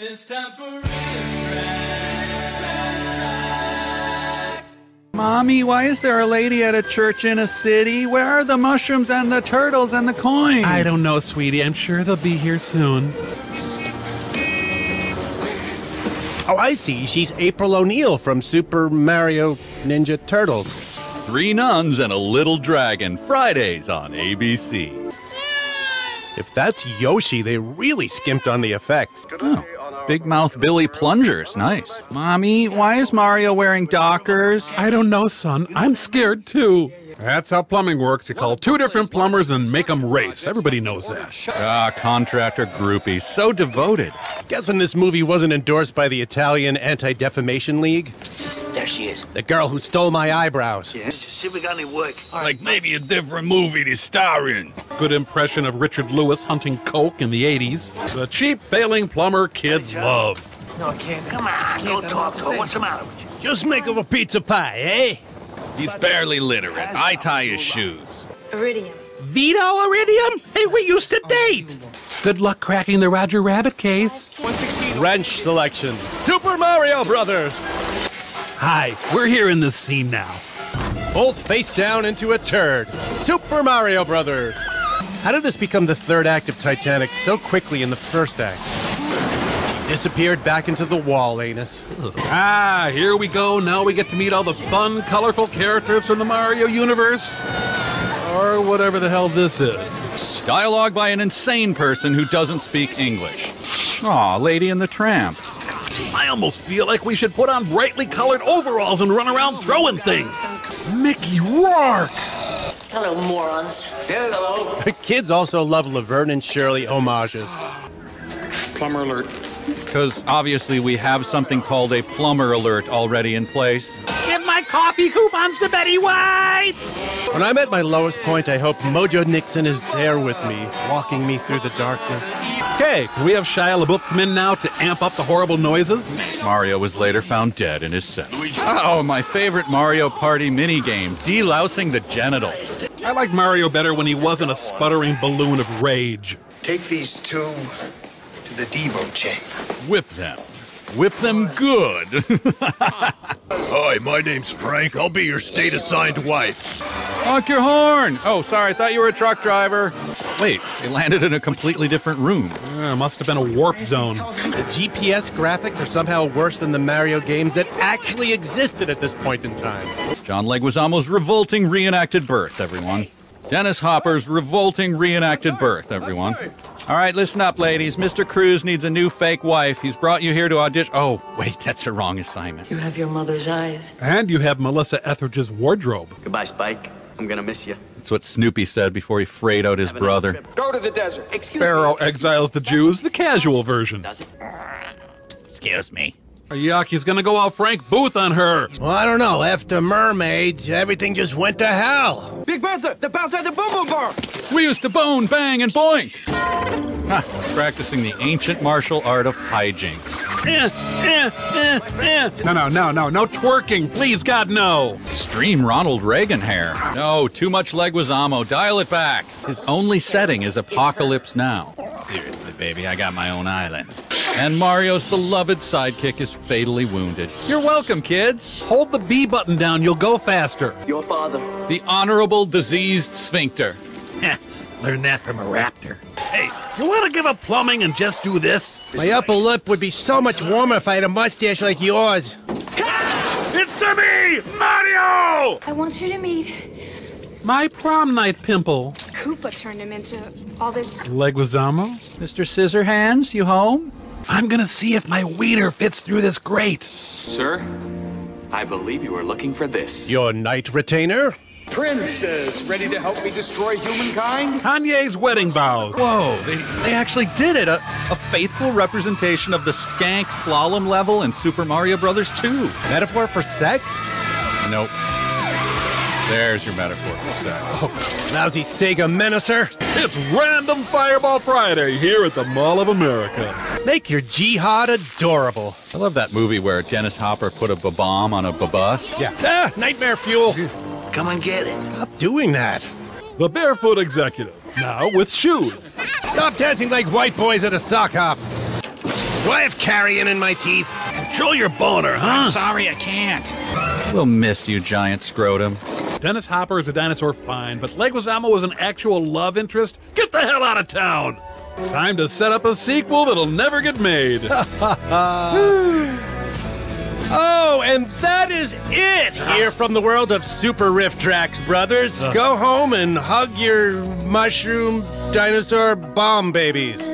It's time for. Mommy, why is there a lady at a church in a city? Where are the mushrooms and the turtles and the coins? I don't know, sweetie. I'm sure they'll be here soon. Oh, I see. She's April O'Neil from Super Mario Ninja Turtles. Three Nuns and a Little Dragon, Fridays on ABC. If that's Yoshi, they really skimped on the effects. Oh, Big Mouth Billy Plungers. Nice. Mommy, why is Mario wearing Dockers? I don't know, son. I'm scared too. That's how plumbing works. You call two different plumbers and make them race. Everybody knows that. Ah, contractor groupies, so devoted. Guessing this movie wasn't endorsed by the Italian Anti Defamation League? There she is. The girl who stole my eyebrows. Yeah. Just see if we got any work. Like maybe a different movie to star in. Good impression of Richard Lewis hunting coke in the 80s. The cheap, failing plumber kids love. No, I can't. Come on, don't talk to her. What's the matter with you? Just make him a pizza pie, eh? He's barely literate. I tie his shoes. Iridium. Vito Iridium? Hey, we used to date. Good luck cracking the Roger Rabbit case. Wrench selection. Super Mario Brothers. Hi, we're here in this scene now. Both face down into a turd. Super Mario Brothers. How did this become the third act of Titanic so quickly in the first act? Disappeared back into the wall, Anus. Ah, here we go. Now we get to meet all the fun, colorful characters from the Mario universe. Or whatever the hell this is. Dialogue by an insane person who doesn't speak English. Aw, Lady and the Tramp. I almost feel like we should put on brightly colored overalls and run around throwing things. Mickey Rourke! Hello, morons. Yeah, hello. Kids also love Laverne and Shirley homages. Plumber alert. Because obviously we have something called a plumber alert already in place. Give my coffee coupons to Betty White! When I'm at my lowest point, I hope Mojo Nixon is there with me, walking me through the darkness. Okay, can we have Shia LaBeouf come in now to amp up the horrible noises? Mario was later found dead in his cell. Oh, my favorite Mario Party minigame, delousing the genitals. I like Mario better when he wasn't a sputtering balloon of rage. Take these two to the Devo chamber. Whip them. Whip them good. Hi, my name's Frank. I'll be your state assigned wife. Honk your horn! Oh, sorry, I thought you were a truck driver. Wait, they landed in a completely different room. Uh, must have been a warp zone. The GPS graphics are somehow worse than the Mario games that actually existed at this point in time. John Leguizamo's revolting reenacted birth, everyone. Dennis Hopper's revolting reenacted birth, everyone. All right, listen up, ladies. Mr. Cruz needs a new fake wife. He's brought you here to audition. Oh, wait, that's a wrong assignment. You have your mother's eyes. And you have Melissa Etheridge's wardrobe. Goodbye, Spike. I'm gonna miss you. That's what Snoopy said before he frayed out his Have nice brother. Go to the desert. Excuse Pharaoh exiles the Jews, the casual version. Excuse me. Yaki's gonna go all Frank Booth on her. Well, I don't know. After mermaids, everything just went to hell. Big Bertha, the bounce at the boom boom bar. We used to bone, bang, and boink. Ha, practicing the ancient martial art of hijinks. Eh, eh, eh, eh. No, no, no, no, no twerking. Please, God, no. Extreme Ronald Reagan hair. No, too much Leguizamo. Dial it back. His only setting is Apocalypse Now. Seriously, baby, I got my own island. And Mario's beloved sidekick is fatally wounded. You're welcome, kids. Hold the B button down, you'll go faster. Your father. The Honorable Diseased Sphincter. Learn that from a raptor. Hey, you want to give up plumbing and just do this? My upper lip would be so much warmer if I had a mustache like yours. It's to me, Mario! I want you to meet My prom night pimple. Koopa turned him into all this. Leguizamo? Mr. Scissorhands, you home? I'm gonna see if my wiener fits through this grate. Sir, I believe you were looking for this. Your night retainer? Princess, ready to help me destroy humankind? Kanye's wedding vows. Whoa, they, they actually did it. A, a faithful representation of the skank slalom level in Super Mario Brothers 2. Metaphor for sex? Nope. There's your metaphor for sex. Oh, lousy Sega menacer. It's Random Fireball Friday here at the Mall of America. Make your jihad adorable. I love that movie where Dennis Hopper put a bomb on a bus. Yeah. Ah, nightmare fuel. Come and get it. Stop doing that. The Barefoot Executive, now with shoes. Stop dancing like white boys at a sock hop. Do I have carrion in my teeth? Control your boner, huh? Sorry, I can't. We'll miss you, giant scrotum. Dennis Hopper is a dinosaur, fine, but Leguizamo is an actual love interest? Get the hell out of town! Time to set up a sequel that'll never get made. Oh, and that is it here from the world of Super RiffTrax, brothers. Uh. Go home and hug your mushroom dinosaur bomb babies.